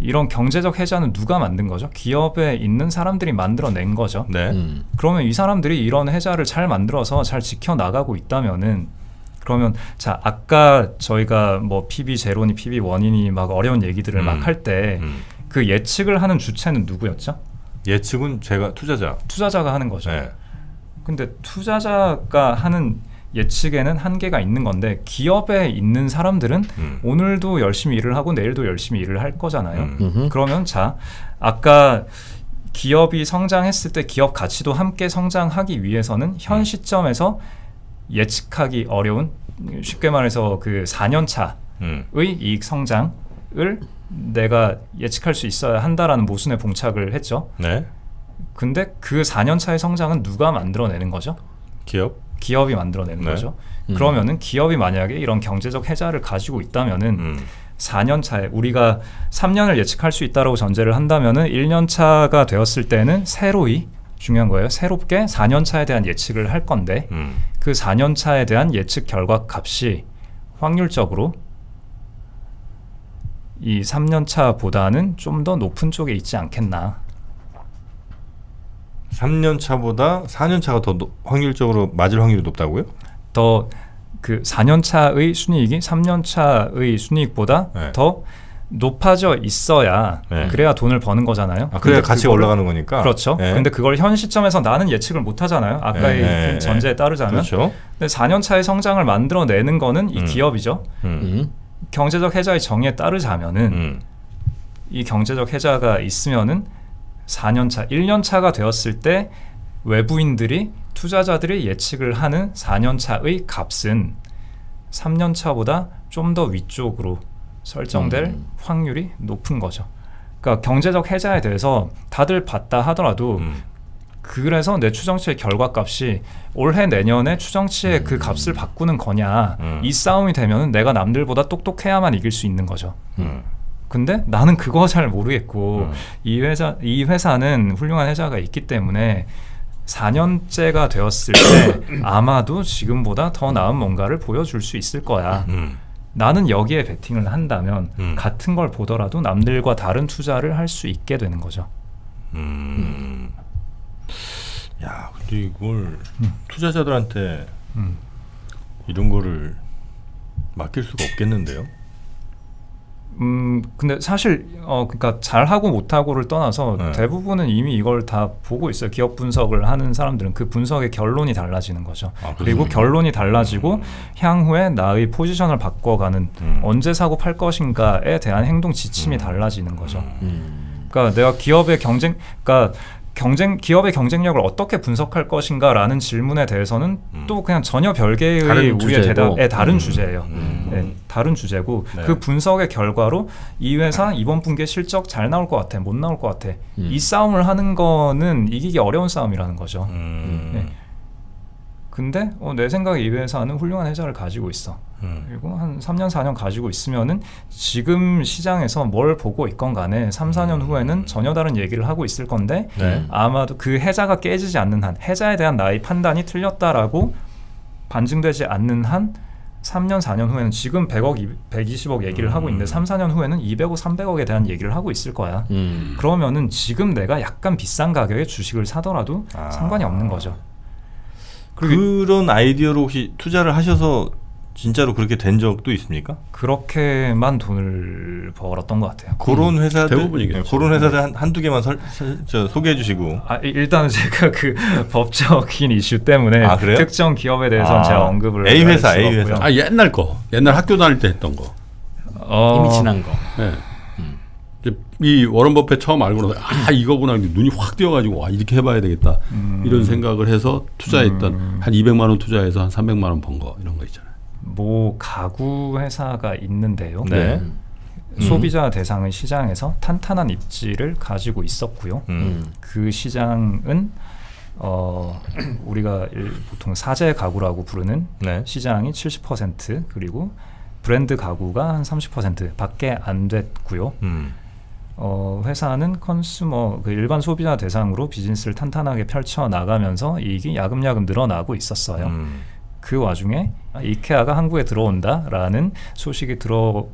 Speaker 1: 이런 경제적 해자는 누가 만든 거죠? 기업에 있는 사람들이 만들어낸 거죠.
Speaker 2: 네.
Speaker 4: 음.
Speaker 1: 그러면 이 사람들이 이런 해자를 잘 만들어서 잘 지켜 나가고 있다면은 그러면 자 아까 저희가 뭐 PB 제로니 PB 원이니 막 어려운 얘기들을
Speaker 2: 음.
Speaker 1: 막할 때그
Speaker 2: 음.
Speaker 1: 예측을 하는 주체는 누구였죠?
Speaker 2: 예측은 제가 투자자.
Speaker 1: 투자자가 하는 거죠.
Speaker 2: 네.
Speaker 1: 근데 투자자가 하는 예측에는 한계가 있는 건데 기업에 있는 사람들은
Speaker 2: 음.
Speaker 1: 오늘도 열심히 일을 하고 내일도 열심히 일을 할 거잖아요.
Speaker 2: 음.
Speaker 1: 그러면 자 아까 기업이 성장했을 때 기업 가치도 함께 성장하기 위해서는 현
Speaker 2: 음.
Speaker 1: 시점에서 예측하기 어려운 쉽게 말해서 그 4년 차의
Speaker 2: 음.
Speaker 1: 이익 성장을 내가 예측할 수 있어야 한다라는 모순에 봉착을 했죠.
Speaker 2: 네.
Speaker 1: 근데 그 4년 차의 성장은 누가 만들어내는 거죠?
Speaker 2: 기업.
Speaker 1: 기업이 만들어내는
Speaker 2: 네.
Speaker 1: 거죠.
Speaker 4: 음.
Speaker 1: 그러면은 기업이 만약에 이런 경제적 해자를 가지고 있다면은
Speaker 2: 음.
Speaker 1: 4년 차에 우리가 3년을 예측할 수 있다라고 전제를 한다면은 1년 차가 되었을 때는 새로이 중요한 거예요. 새롭게 4년 차에 대한 예측을 할 건데
Speaker 2: 음.
Speaker 1: 그 4년 차에 대한 예측 결과 값이 확률적으로 이 3년 차보다는 좀 더 높은 쪽에 있지 않겠나.
Speaker 2: 3년 차보다 4년 차가 더 노- 확률적으로 맞을 확률이 높다고요?
Speaker 1: 더 그 4년 차의 순이익이 3년 차의 순이익보다
Speaker 2: 네.
Speaker 1: 더 높아져 있어야
Speaker 2: 네.
Speaker 1: 그래야 돈을 버는 거잖아요.
Speaker 2: 아, 그래야 가치가 올라가는 거니까.
Speaker 1: 그렇죠.
Speaker 2: 네.
Speaker 1: 근데 그걸 현 시점에서 나는 예측을 못 하잖아요. 아까의
Speaker 2: 네,
Speaker 1: 그 전제에 따르자면.
Speaker 2: 그렇죠.
Speaker 1: 근데 4년 차의 성장을 만들어 내는 거는 이
Speaker 2: 음.
Speaker 1: 기업이죠.
Speaker 2: 음.
Speaker 4: 음.
Speaker 1: 경제적 해자의 정의에 따르자면은
Speaker 2: 음.
Speaker 1: 이 경제적 해자가 있으면은 4년 차, 1년 차가 되었을 때 외부인들이 투자자들이 예측을 하는 4년 차의 값은 3년 차보다 좀 더 위쪽으로 설정될
Speaker 4: 음.
Speaker 1: 확률이 높은 거죠. 그러니까 경제적 해자에 대해서 다들 봤다 하더라도
Speaker 2: 음.
Speaker 1: 그래서 내 추정치의 결과값이 올해 내년에 추정치의 그 값을 바꾸는 거냐
Speaker 2: 음.
Speaker 1: 이 싸움이 되면 내가 남들보다 똑똑해야만 이길 수 있는 거죠.
Speaker 2: 음.
Speaker 1: 근데 나는 그거 잘 모르겠고
Speaker 2: 음.
Speaker 1: 이 회사 이 회사는 훌륭한 회사가 있기 때문에 4년째가 되었을 때 아마도 지금보다 더 나은 뭔가를 보여줄 수 있을 거야.
Speaker 2: 음.
Speaker 1: 나는 여기에 베팅을 한다면
Speaker 2: 음.
Speaker 1: 같은 걸 보더라도 남들과 다른 투자를 할 수 있게 되는 거죠.
Speaker 2: 음. 야, 근데 이걸 투자자들한테
Speaker 1: 음.
Speaker 2: 이런 거를 맡길 수가 없겠는데요.
Speaker 1: 음 근데 사실 어 그러니까 잘하고 못하고를 떠나서
Speaker 2: 네.
Speaker 1: 대부분은 이미 이걸 다 보고 있어요. 기업 분석을 하는 사람들은 그 분석의 결론이 달라지는 거죠.
Speaker 2: 아,
Speaker 1: 그리고? 결론이 달라지고 향후에 나의 포지션을 바꿔가는
Speaker 2: 음.
Speaker 1: 언제 사고 팔 것인가에 대한 행동 지침이
Speaker 2: 음.
Speaker 1: 달라지는 거죠.
Speaker 4: 음.
Speaker 1: 그러니까 내가 기업의 경쟁, 그러니까 경쟁 기업의 경쟁력을 어떻게 분석할 것인가라는 질문에 대해서는
Speaker 2: 음.
Speaker 1: 또 그냥 전혀 별개의
Speaker 4: 다른
Speaker 1: 우리의
Speaker 4: 주제고.
Speaker 1: 대답, 다른
Speaker 2: 음.
Speaker 1: 주제예요.
Speaker 2: 음.
Speaker 1: 네, 다른 주제고
Speaker 2: 네.
Speaker 1: 그 분석의 결과로 이 회사 이번 분기에 실적 잘 나올 것 같아, 못 나올 것 같아.
Speaker 4: 음.
Speaker 1: 이 싸움을 하는 거는 이기기 어려운 싸움이라는 거죠.
Speaker 2: 음.
Speaker 1: 네. 근데 어, 내 생각에 이 회사는 훌륭한 회사를 가지고 있어.
Speaker 2: 음.
Speaker 1: 그리고 한 3년 4년 가지고 있으면은 지금 시장에서 뭘 보고 있건 간에 3, 4년 후에는 전혀 다른 얘기를 하고 있을 건데
Speaker 2: 네.
Speaker 1: 아마도 그 해자가 깨지지 않는 한 해자에 대한 나의 판단이 틀렸다라고 반증되지 않는 한 3년 4년 후에는 지금 100억, 120억 얘기를 하고 있는데 3, 4년 후에는 200억, 300억에 대한 얘기를 하고 있을 거야.
Speaker 4: 음.
Speaker 1: 그러면은 지금 내가 약간 비싼 가격에 주식을 사더라도
Speaker 2: 아.
Speaker 1: 상관이 없는 거죠.
Speaker 2: 그런 아이디어로 혹시 투자를 하셔서 진짜로 그렇게 된 적도 있습니까?
Speaker 1: 그렇게만 돈을 벌었던 것 같아요.
Speaker 2: 그런 회사들
Speaker 3: 대부분이겠죠.
Speaker 2: 네, 그런 회사들 한, 한두 개만 설, 설- 저, 소개해 주시고
Speaker 1: 아, 이- 일단은 제가 그 법적인 이슈 때문에
Speaker 2: 아, 그래요?
Speaker 1: 특정 기업에 대해서는
Speaker 2: 아,
Speaker 1: 제가 언급을
Speaker 2: A
Speaker 1: 할
Speaker 2: 회사, A 회사.
Speaker 3: 아 옛날 거 옛날 학교 다닐 때 했던 거
Speaker 1: 어,
Speaker 4: 이미 지난 거.
Speaker 3: 예. 이 워런 버핏 처음 알고 나서 아 이거구나 눈이 확 띄어가지고 와 이렇게 해봐야 되겠다
Speaker 1: 음.
Speaker 3: 이런 생각을 해서 투자했던 한 200만 원 투자해서 한 300만 원 번 거 이런 거 있잖아요.
Speaker 1: 모 가구 회사가 있는데요.
Speaker 2: 네.
Speaker 4: 음.
Speaker 1: 소비자 대상의 시장에서 탄탄한 입지를 가지고 있었고요.
Speaker 2: 음.
Speaker 4: 음.
Speaker 1: 그 시장은 어, 우리가 일- 보통 사제 가구라고 부르는
Speaker 2: 네.
Speaker 1: 시장이 70% 그리고 브랜드 가구가 한 30% 밖에 안 됐고요.
Speaker 2: 음.
Speaker 1: 어, 회사는 컨슈머 그 일반 소비자 대상으로 비즈니스를 탄탄하게 펼쳐 나가면서 이익이 야금야금 늘어나고 있었어요.
Speaker 2: 음.
Speaker 1: 그 와중에 이케아가 한국에 들어온다라는 소식이 들어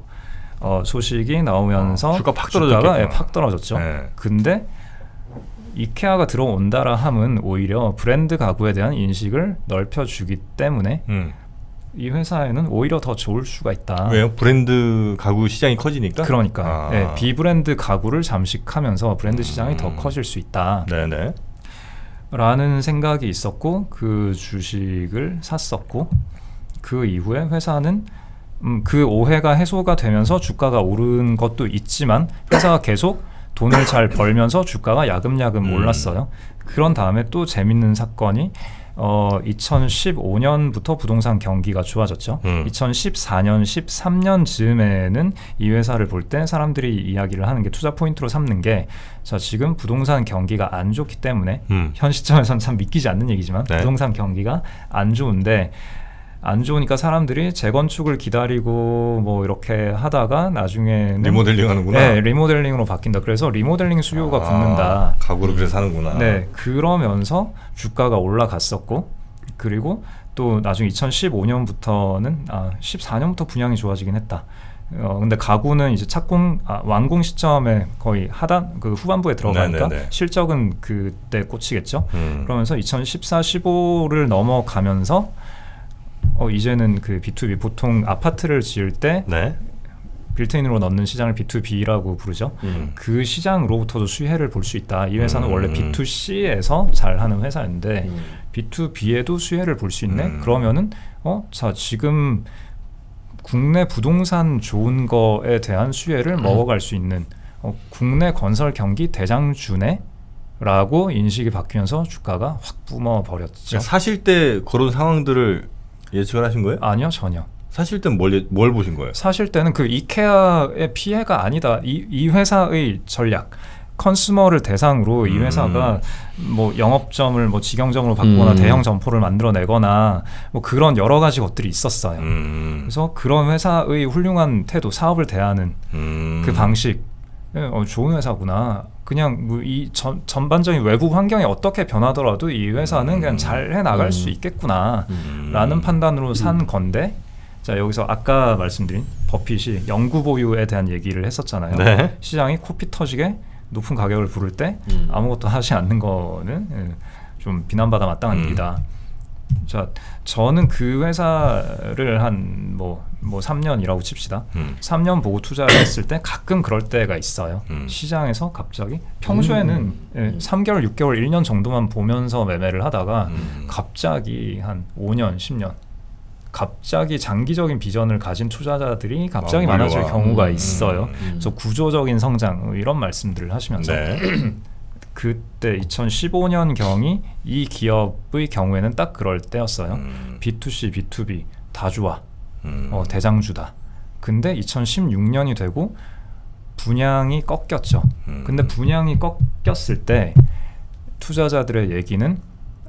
Speaker 1: 어, 소식이 나오면서
Speaker 2: 어, 주가 팍 떨어졌겠구나.
Speaker 1: 예, 팍 떨어졌죠.
Speaker 2: 네.
Speaker 1: 근데 이케아가 들어온다라 함은 오히려 브랜드 가구에 대한 인식을 넓혀주기 때문에
Speaker 2: 음.
Speaker 1: 이 회사에는 오히려 더 좋을 수가 있다.
Speaker 2: 왜요? 브랜드 가구 시장이 커지니까?
Speaker 1: 그러니까
Speaker 2: 아.
Speaker 1: 예, 비브랜드 가구를 잠식하면서 브랜드 시장이 더
Speaker 2: 음.
Speaker 1: 커질 수 있다.
Speaker 2: 네네.
Speaker 1: 라는 생각이 있었고 그 주식을 샀었고 그 이후에 회사는 음, 그 오해가 해소가 되면서 주가가 오른 것도 있지만 회사가 계속 돈을 잘 벌면서 주가가 야금야금
Speaker 2: 음.
Speaker 1: 올랐어요. 그런 다음에 또 재밌는 사건이 어 2015년부터 부동산 경기가 좋아졌죠.
Speaker 2: 음.
Speaker 1: 2014년, 13년 즈음에는 이 회사를 볼 때 사람들이 이야기를 하는 게 투자 포인트로 삼는 게 자, 지금 부동산 경기가 안 좋기 때문에
Speaker 2: 음.
Speaker 1: 현 시점에서는 참 믿기지 않는 얘기지만
Speaker 2: 네.
Speaker 1: 부동산 경기가 안 좋은데 안 좋으니까 사람들이 재건축을 기다리고 뭐 이렇게 하다가 나중에는
Speaker 2: 리모델링 하는구나.
Speaker 1: 네, 리모델링으로 바뀐다. 그래서 리모델링 수요가 붙는다.
Speaker 2: 가구를 그래서 사는구나.
Speaker 1: 네, 그러면서 주가가 올라갔었고 그리고 또 나중에 2015년부터는 아 14년부터 분양이 좋아지긴 했다. 어 근데 가구는 이제 착공 아, 완공 시점에 거의 하단 그 후반부에 들어가니까
Speaker 2: 네네네.
Speaker 1: 실적은 그때 꽂히겠죠.
Speaker 2: 음.
Speaker 1: 그러면서 2014, 15를 넘어가면서 어 이제는 그 B2B 보통 아파트를 지을 때
Speaker 2: 네.
Speaker 1: 빌트인으로 넣는 시장을 B2B라고 부르죠.
Speaker 2: 음.
Speaker 1: 그 시장으로부터도 수혜를 볼 수 있다. 이 회사는
Speaker 2: 음.
Speaker 1: 원래 B2C에서 잘하는 회사인데
Speaker 4: 음.
Speaker 1: B2B에도 수혜를 볼 수 있네.
Speaker 2: 음.
Speaker 1: 그러면은 어, 자 지금 국내 부동산 좋은 거에 대한 수혜를 먹어갈 수 있는 어, 국내 건설 경기 대장주네. 라고 인식이 바뀌면서 주가가 확 뿜어 버렸죠.
Speaker 2: 그러니까 사실 때 그런 상황들을 예측을 하신 거예요?
Speaker 1: 아니요, 전혀.
Speaker 2: 사실 때는 뭘, 예- 뭘 보신 거예요?
Speaker 1: 사실 때는 그 이케아의 피해가 아니다. 이, 이 회사의 전략. 컨슈머를 대상으로 이
Speaker 2: 음.
Speaker 1: 회사가 뭐 영업점을 뭐 직영점으로 바꾸거나
Speaker 4: 음.
Speaker 1: 대형 점포를 만들어내거나 뭐 그런 여러 가지 것들이 있었어요.
Speaker 2: 음.
Speaker 1: 그래서 그런 회사의 훌륭한 태도, 사업을 대하는
Speaker 2: 음.
Speaker 1: 그 방식, 예, 어, 좋은 회사구나. 그냥 뭐 이 전반적인 외부 환경이 어떻게 변하더라도 이 회사는 그냥 잘 해 나갈
Speaker 4: 음.
Speaker 1: 수 있겠구나.
Speaker 2: 음.
Speaker 1: 라는 판단으로 산 건데 자 여기서 아까 말씀드린 버핏이 영구 보유에 대한 얘기를 했었잖아요.
Speaker 2: 네.
Speaker 1: 시장이 코피 터지게 높은 가격을 부를 때
Speaker 4: 음.
Speaker 1: 아무것도 하지 않는 거는 예, 좀 비난받아 마땅한
Speaker 2: 음.
Speaker 1: 일이다. 자 저는 그 회사를 한뭐뭐 3년이라고 칩시다.
Speaker 2: 음.
Speaker 1: 3년 보고 투자를 했을 때 가끔 그럴 때가 있어요.
Speaker 2: 음.
Speaker 1: 시장에서 갑자기 평소에는 예, 3개월, 6개월, 1년 정도만 보면서 매매를 하다가
Speaker 2: 음.
Speaker 1: 갑자기 한 5년, 10년 갑자기 장기적인 비전을 가진 투자자들이 갑자기
Speaker 2: 막
Speaker 1: 많아질. 경우가
Speaker 2: 음.
Speaker 1: 있어요.
Speaker 2: 음.
Speaker 1: 그래서 구조적인 성장 이런 말씀들을 하시면서
Speaker 2: 네.
Speaker 1: 그때 2015년 경이 이 기업의 경우에는 딱 그럴 때였어요.
Speaker 2: 음.
Speaker 1: B2C, B2B 다 좋아.
Speaker 2: 음.
Speaker 1: 어, 대장주다. 근데 2016년이 되고 분양이 꺾였죠.
Speaker 2: 음.
Speaker 1: 근데 분양이 꺾였을 때 투자자들의 얘기는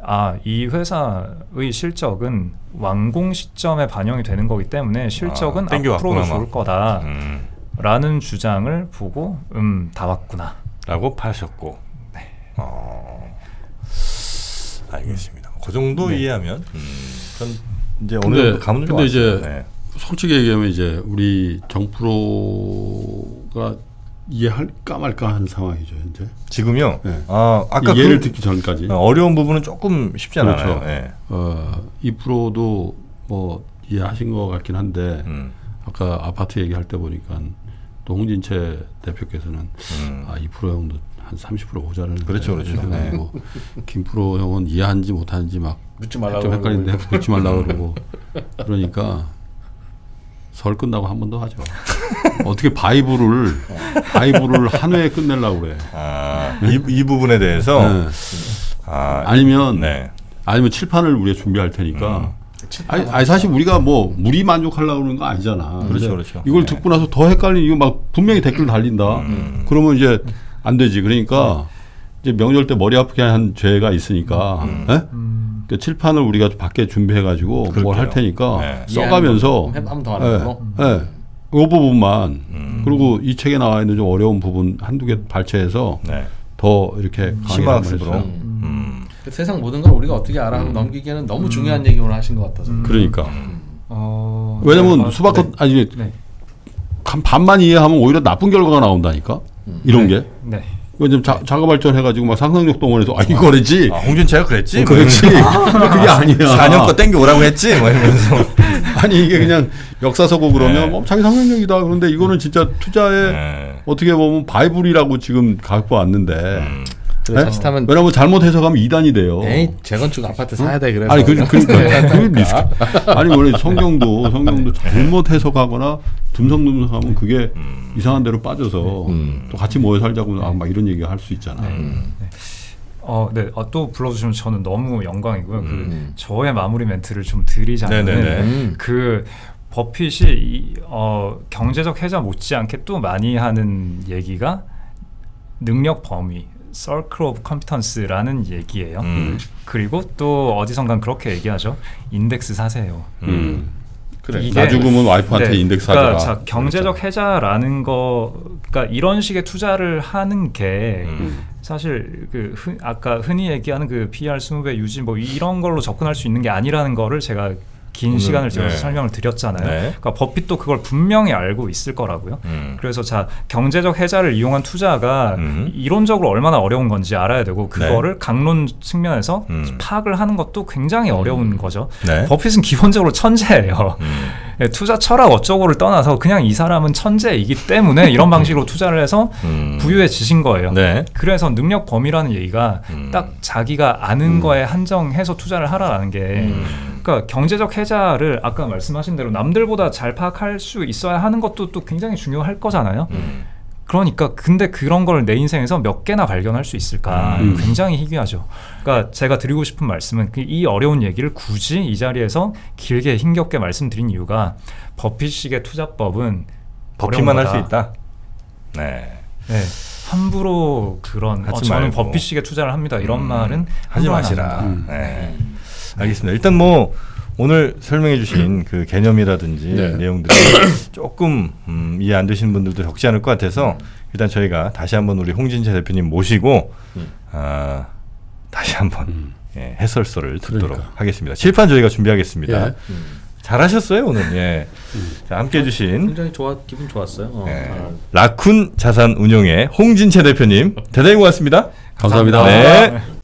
Speaker 1: 아, 이 회사의 실적은 완공 시점에 반영이 되는 거기 때문에 실적은
Speaker 2: 아,
Speaker 1: 앞으로도
Speaker 2: 막.
Speaker 1: 좋을 거다.
Speaker 2: 음.
Speaker 1: 라는 주장을 보고 음, 다 왔구나.
Speaker 2: 라고 파셨고.
Speaker 1: 네.
Speaker 2: 어. 알겠습니다. 그 정도
Speaker 1: 네.
Speaker 2: 이해하면 음. 전 이제
Speaker 3: 근데-
Speaker 2: 오늘 감은 좀
Speaker 3: 근데. 이제
Speaker 2: 네.
Speaker 3: 솔직히 얘기하면 이제 우리 정프로가 이해할까 말까 하는 상황이죠 현재.
Speaker 2: 지금요.
Speaker 3: 네.
Speaker 2: 아 아까
Speaker 3: 이 예를
Speaker 2: 그
Speaker 3: 듣기 전까지.
Speaker 2: 어려운 부분은 조금 쉽지 않아요.
Speaker 3: 그렇죠.
Speaker 2: 네.
Speaker 3: 어, 이 프로도 뭐 이해하신 것 같긴 한데
Speaker 2: 음.
Speaker 3: 아까 아파트 얘기할 때 보니까 또 홍진채 대표께서는
Speaker 2: 음.
Speaker 3: 아, 이 프로 형도 한 30% 모자라는
Speaker 2: 그렇죠, 그렇죠. 네.
Speaker 3: 고 김프로 형은 이해하는지 못하는지 막
Speaker 4: 묻지
Speaker 3: 좀
Speaker 4: 말라고
Speaker 3: 헷갈리는데
Speaker 4: 그러고
Speaker 3: 묻지 말라 그러고 그러니까 설 끝나고 한 번 더 하죠. 어떻게 바이블을 바이블을 한 회에 끝내려고 그래.
Speaker 2: 아, 이, 이 부분에 대해서
Speaker 3: 네.
Speaker 2: 아,
Speaker 3: 아니면
Speaker 2: 네.
Speaker 3: 아니면 칠판을 우리가 준비할 테니까.
Speaker 2: 음.
Speaker 3: 아니, 아니 사실 우리가 뭐 무리 만족하려고 그러는 거 아니잖아.
Speaker 2: 그렇죠, 그렇죠.
Speaker 3: 이걸
Speaker 2: 네.
Speaker 3: 듣고 나서 더 헷갈리는 이거 막 분명히 댓글 달린다.
Speaker 2: 음.
Speaker 3: 그러면 이제 안 되지. 그러니까 이제 명절 때 머리 아프게 한 죄가 있으니까.
Speaker 2: 음.
Speaker 3: 예?
Speaker 1: 음,
Speaker 3: 그 칠판을 우리가 밖에 준비해 가지고 뭘 할. 테니까
Speaker 2: 네.
Speaker 3: 써가면서
Speaker 4: 한번 더
Speaker 3: 예,
Speaker 4: 하는 걸로.
Speaker 3: 예. 요 부분만
Speaker 2: 음.
Speaker 3: 그리고 이 책에 나와 있는 좀 어려운 부분 한두 개 발췌해서
Speaker 2: 네.
Speaker 3: 더 이렇게
Speaker 2: 심화학습으로.
Speaker 4: 음.
Speaker 2: 음.
Speaker 4: 그 세상 모든 걸 우리가 어떻게 알아 하고 넘기기에는 너무 중요한 얘기 오늘 하신 것 같아서.
Speaker 3: 그러니까
Speaker 1: 어,
Speaker 3: 왜냐면
Speaker 1: 네, 아,
Speaker 3: 수박겉
Speaker 1: 네.
Speaker 3: 아니
Speaker 1: 네.
Speaker 3: 한 반만 이해하면 오히려 나쁜 결과가 나온다니까 이런 게
Speaker 1: 네.
Speaker 3: 이거 좀 자, 자가 발전해가지고 막 상상력 동원해서 아 이거래지
Speaker 2: 아, 홍준채가 그랬지?
Speaker 3: 어, 그렇지 그게 아니야
Speaker 2: 4년 거 땡겨 오라고 했지? 뭐 이러면서.
Speaker 3: 아니 이게 그냥 역사서고 그러면
Speaker 2: 네.
Speaker 3: 뭐 자기 상상력이다 그런데 이거는 진짜 투자에
Speaker 2: 네.
Speaker 3: 어떻게 보면 바이블이라고 지금 갖고 왔는데
Speaker 2: 음.
Speaker 4: 그래,
Speaker 3: 네?
Speaker 4: 자칫하면
Speaker 3: 왜냐면 잘못 해석하면 이단이 돼요.
Speaker 4: 에이 재건축 아파트 사야 돼 그래서.
Speaker 3: 아니 그 그러니까
Speaker 4: 그래서
Speaker 3: 그 리스크. 아니 원래 성경도 성경도 잘못 해석하거나 듬성듬성하면 그게
Speaker 2: 음.
Speaker 3: 이상한 데로 빠져서
Speaker 4: 음.
Speaker 3: 또 같이 모여 살자고 아, 막 이런 얘기 할 수 있잖아.
Speaker 1: 어, 네. 어, 또 불러주시면 저는 너무 영광이고요.
Speaker 4: 음.
Speaker 1: 그 저의 마무리 멘트를 좀 드리자면
Speaker 2: 네네네.
Speaker 4: 음.
Speaker 1: 그 버핏이 이, 어, 경제적 해자 못지않게 또 많이 하는 얘기가 능력 범위, circle of competence라는 얘기예요.
Speaker 2: 음.
Speaker 1: 그리고 또 어디선간 그렇게 얘기하죠. 인덱스 사세요.
Speaker 3: 음.
Speaker 4: 그래.
Speaker 1: 이게-
Speaker 3: 나 죽으면 와이프한테
Speaker 1: 네,
Speaker 3: 인덱스
Speaker 1: 그러니까.
Speaker 3: 자,
Speaker 1: 경제적 해자라는 거, 그러니까 이런 식의 투자를 하는 게
Speaker 2: 음.
Speaker 1: 사실 그 흔- 아까 흔히 얘기하는 그 PR 20배 유지 뭐 이런 걸로 접근할 수 있는 게 아니라는 거를 제가 긴
Speaker 2: 오늘,
Speaker 1: 시간을 들여서
Speaker 2: 네.
Speaker 1: 설명을 드렸잖아요.
Speaker 2: 네.
Speaker 1: 그러니까 버핏도 그걸 분명히 알고 있을 거라고요.
Speaker 2: 음.
Speaker 1: 그래서 자 경제적 해자를 이용한 투자가
Speaker 2: 음.
Speaker 1: 이론적으로 얼마나 어려운 건지 알아야 되고
Speaker 2: 네.
Speaker 1: 그거를 강론 측면에서
Speaker 2: 음.
Speaker 1: 파악을 하는 것도 굉장히 어려운 거죠.
Speaker 2: 네.
Speaker 1: 버핏은 기본적으로 천재예요.
Speaker 2: 음.
Speaker 1: 예, 투자 철학 어쩌고를 떠나서 그냥 이 사람은 천재이기 때문에 이런 방식으로 투자를 해서
Speaker 2: 음.
Speaker 1: 부유해지신 거예요.
Speaker 2: 네.
Speaker 1: 그래서 능력 범위라는 얘기가
Speaker 2: 음.
Speaker 1: 딱 자기가 아는 거에 한정해서 투자를 하라라는 게
Speaker 2: 음.
Speaker 1: 그러니까 경제적 해자를 아까 말씀하신 대로 남들보다 잘 파악할 수 있어야 하는 것도 또 굉장히 중요할 거잖아요.
Speaker 2: 음.
Speaker 1: 그러니까 근데 그런 걸 내 인생에서 몇 개나 발견할 수 있을까
Speaker 3: 음.
Speaker 1: 굉장히 희귀하죠. 그러니까 제가 드리고 싶은 말씀은 그이 어려운 얘기를 굳이 이 자리에서 길게 힘겹게 말씀드린 이유가 버핏식의 투자법은
Speaker 2: 버핏만 할 수. 있다. 네.
Speaker 1: 네. 함부로 그런 어, 저는. 버핏식에 투자를 합니다 이런
Speaker 2: 음,
Speaker 1: 말은
Speaker 2: 하지 마시라.
Speaker 1: 안 합니다.
Speaker 2: 네. 알겠습니다. 일단 뭐 오늘 설명해 주신 그 개념이라든지
Speaker 3: 네.
Speaker 2: 내용들이 조금 음, 이해 안 되시는 분들도 적지 않을 것 같아서 일단 저희가 다시 한번 우리 홍진재 대표님 모시고 아, 다시 한번
Speaker 3: 음.
Speaker 2: 예, 해설서를 듣도록
Speaker 3: 그러니까.
Speaker 2: 하겠습니다. 칠판 저희가 준비하겠습니다.
Speaker 3: 예.
Speaker 2: 잘하셨어요 오늘. 예. 자, 함께 해 주신
Speaker 4: 굉장히 좋아 기분 좋았어요. 어.
Speaker 2: 예,
Speaker 4: 아,
Speaker 2: 라쿤 자산 운용의 홍진채 대표님 대단히 고맙습니다.
Speaker 3: 감사합니다.
Speaker 2: 네.